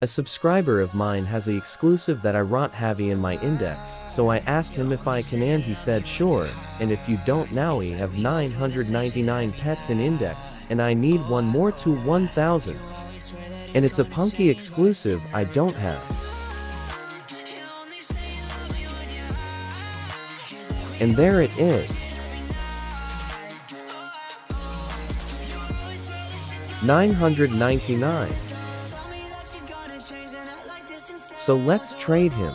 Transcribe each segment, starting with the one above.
A subscriber of mine has the exclusive that I wrote heavy in my index, so I asked him if I can and he said sure, and if you don't now we have 999 pets in index, and I need one more to 1000. And it's a Punkey exclusive I don't have. And there it is. 999. So let's trade him.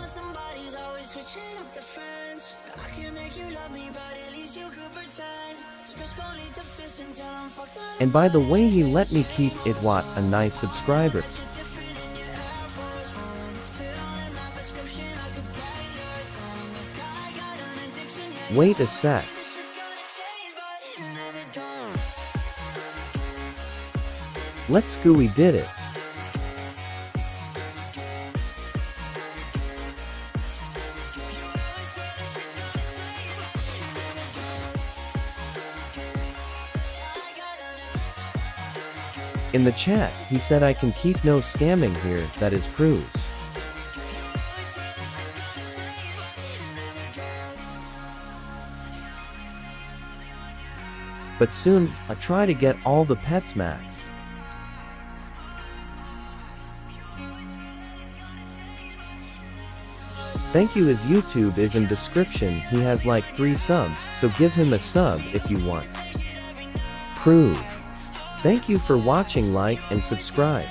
And by the way he let me keep it what a nice subscriber. Wait a sec. Let's go we did it. In the chat, he said I can keep no scamming here, that is proves. But soon, I try to get all the pets max. Thank you his YouTube is in description he has like 3 subs so give him a sub if you want. Prove. Thank you for watching like and subscribe.